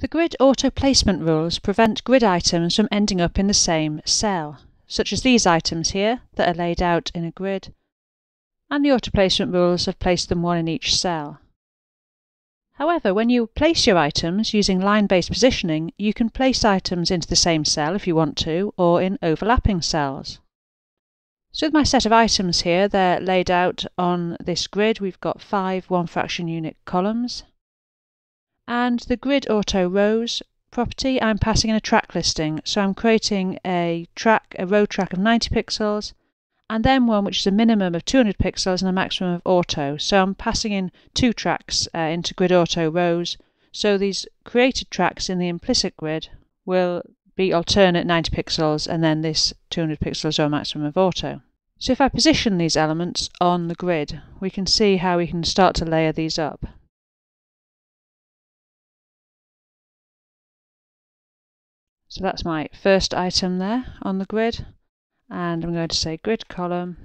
The grid auto placement rules prevent grid items from ending up in the same cell, such as these items here that are laid out in a grid, and the auto placement rules have placed them one in each cell. However, when you place your items using line-based positioning, you can place items into the same cell if you want to, or in overlapping cells. So with my set of items here, they're laid out on this grid. We've got five one fraction unit columns. And the grid auto rows property, I'm passing in a track listing. So I'm creating a track, a row track of 90 pixels, and then one which is a minimum of 200 pixels and a maximum of auto. So I'm passing in two tracks uh, into grid auto rows. So these created tracks in the implicit grid will be alternate 90 pixels and then this 200 pixels or maximum of auto. So if I position these elements on the grid, we can see how we can start to layer these up. So that's my first item there on the grid. And I'm going to say grid column,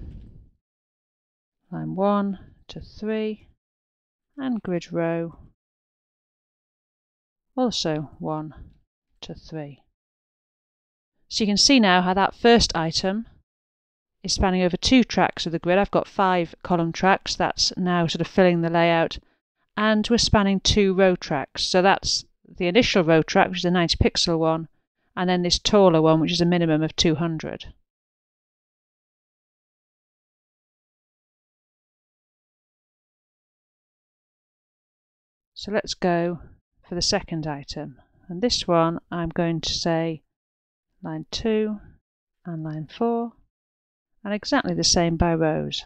line 1 to 3, and grid row, also 1 to 3. So you can see now how that first item is spanning over two tracks of the grid. I've got five column tracks, that's now sort of filling the layout, and we're spanning two row tracks. So that's the initial row track, which is a 90 pixel one, and then this taller one, which is a minimum of 200. So let's go for the second item. And this one I'm going to say line 2 and line 4 and exactly the same by rows.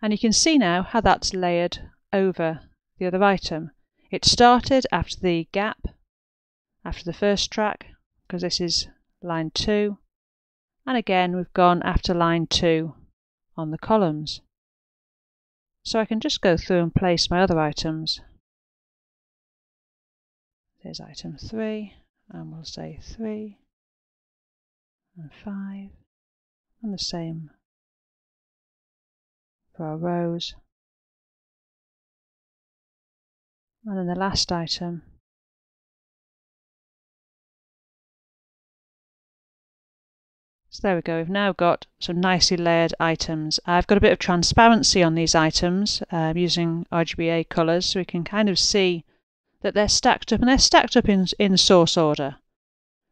And you can see now how that's layered over the other item. It started after the gap, after the first track, because this is line 2, and again we've gone after line 2 on the columns. So I can just go through and place my other items. There's item 3, and we'll say 3 and 5 and the same for our rows and then the last item So there we go, we've now got some nicely layered items. I've got a bit of transparency on these items uh, using RGBA colours so we can kind of see that they're stacked up and they're stacked up in, in source order,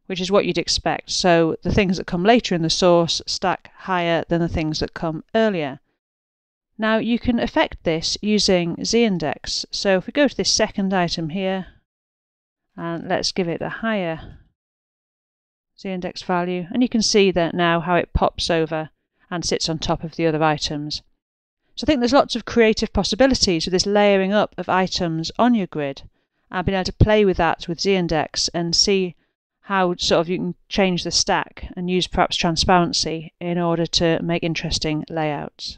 which is what you'd expect. So the things that come later in the source stack higher than the things that come earlier. Now you can affect this using z-index. So if we go to this second item here, and let's give it a higher z-index value, and you can see that now how it pops over and sits on top of the other items. So I think there's lots of creative possibilities with this layering up of items on your grid. I've been able to play with that with z-index and see how sort of you can change the stack and use perhaps transparency in order to make interesting layouts.